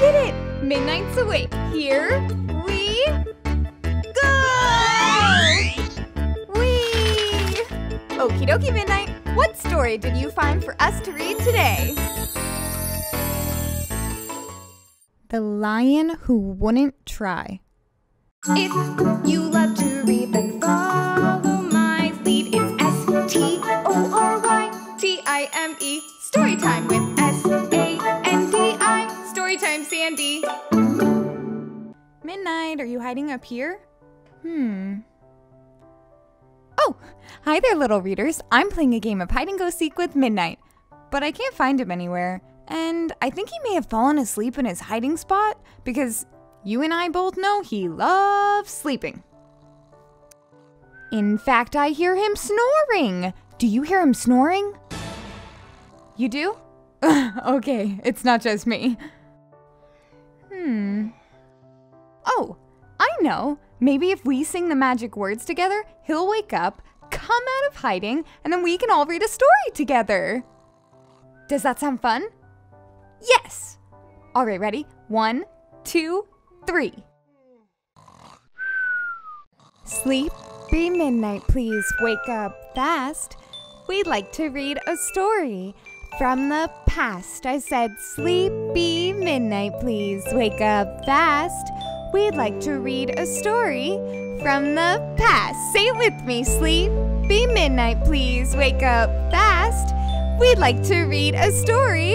did it! Midnight's awake. Here we go! Wee! Okie dokie, Midnight. What story did you find for us to read today? The Lion Who Wouldn't Try. If you love to Midnight, are you hiding up here? Hmm. Oh, hi there, little readers. I'm playing a game of hide and go seek with Midnight, but I can't find him anywhere. And I think he may have fallen asleep in his hiding spot because you and I both know he loves sleeping. In fact, I hear him snoring. Do you hear him snoring? You do? okay, it's not just me. Hmm. Oh, I know. Maybe if we sing the magic words together, he'll wake up, come out of hiding, and then we can all read a story together. Does that sound fun? Yes! All right, ready? One, two, three. Sleepy midnight, please wake up fast. We'd like to read a story from the past. I said, Sleepy midnight, please wake up fast. We'd like to read a story from the past. Say it with me, Sleepy midnight, please wake up fast. We'd like to read a story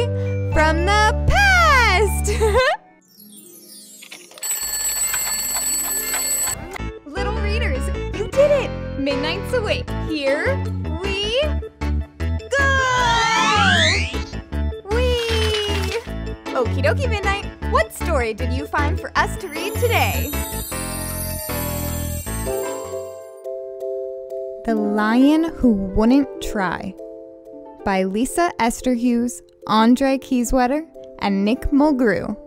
from the past. Little readers, you did it! Midnight's awake. Here we go! Wee! Okie dokie, Midnight. What story did you find for us to read today? The Lion Who Wouldn't Try by Lisa Esther Hughes, Andre Kieswetter, and Nick Mulgrew.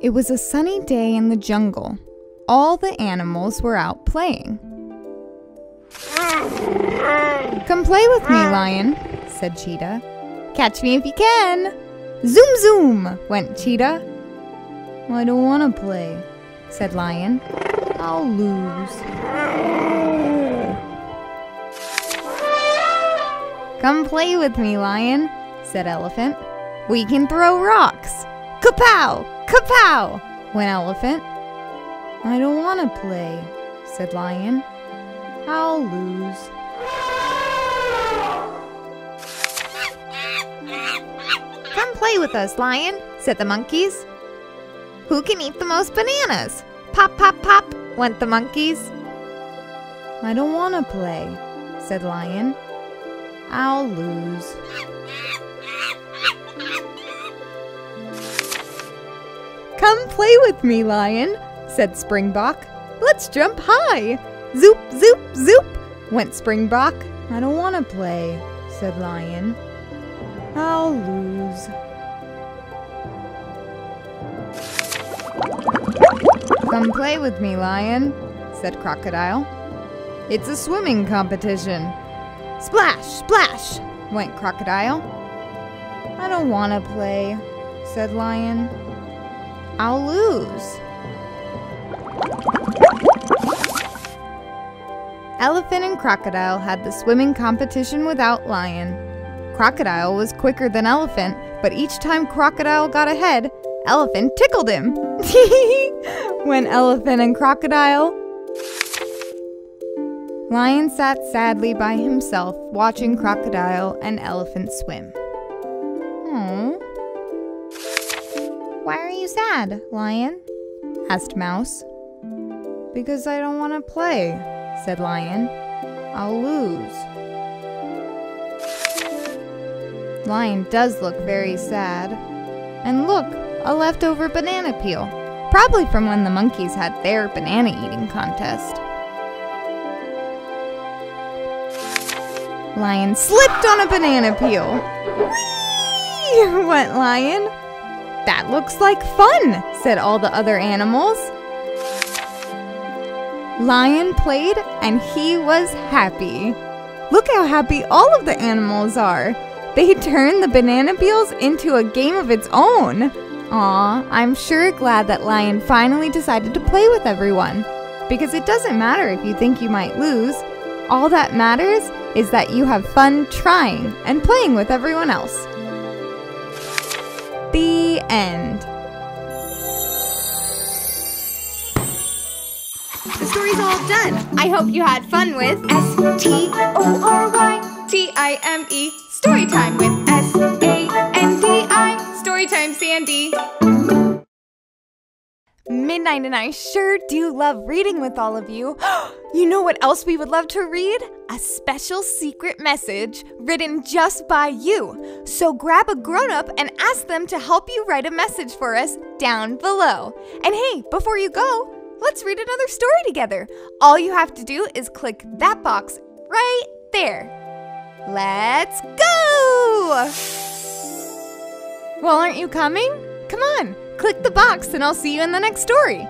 It was a sunny day in the jungle. All the animals were out playing. Come play with me, lion, said Cheetah. Catch me if you can. Zoom, zoom, went Cheetah. I don't want to play, said Lion. I'll lose. Come play with me, Lion, said Elephant. We can throw rocks. Kapow! Kapow! went Elephant. I don't want to play, said Lion. I'll lose. Play with us, Lion, said the monkeys. Who can eat the most bananas? Pop, pop, pop, went the monkeys. I don't want to play, said Lion. I'll lose. Come play with me, Lion, said Springbok. Let's jump high. Zoop, zoop, zoop, went Springbok. I don't want to play, said Lion. I'll lose. Come play with me, Lion, said Crocodile. It's a swimming competition. Splash, splash, went Crocodile. I don't want to play, said Lion. I'll lose. Elephant and Crocodile had the swimming competition without Lion. Crocodile was quicker than Elephant, but each time Crocodile got ahead, Elephant tickled him. when Elephant and Crocodile. Lion sat sadly by himself, watching Crocodile and Elephant swim. Oh. Why are you sad, Lion? asked Mouse. Because I don't want to play, said Lion. I'll lose. Lion does look very sad. And look, a leftover banana peel. Probably from when the monkeys had their banana eating contest. Lion slipped on a banana peel. Whee! went Lion. That looks like fun, said all the other animals. Lion played and he was happy. Look how happy all of the animals are. They turned the banana peels into a game of its own. Aw, I'm sure glad that Lion finally decided to play with everyone. Because it doesn't matter if you think you might lose. All that matters is that you have fun trying and playing with everyone else. The end. The story's all done. I hope you had fun with S T O R Y T I M E story time with. Storytime Sandi. Midnight and I sure do love reading with all of you. you know what else we would love to read? A special secret message written just by you. So grab a grown up and ask them to help you write a message for us down below. And hey, before you go, let's read another story together. All you have to do is click that box right there. Let's go! Well, aren't you coming? Come on, click the box and I'll see you in the next story.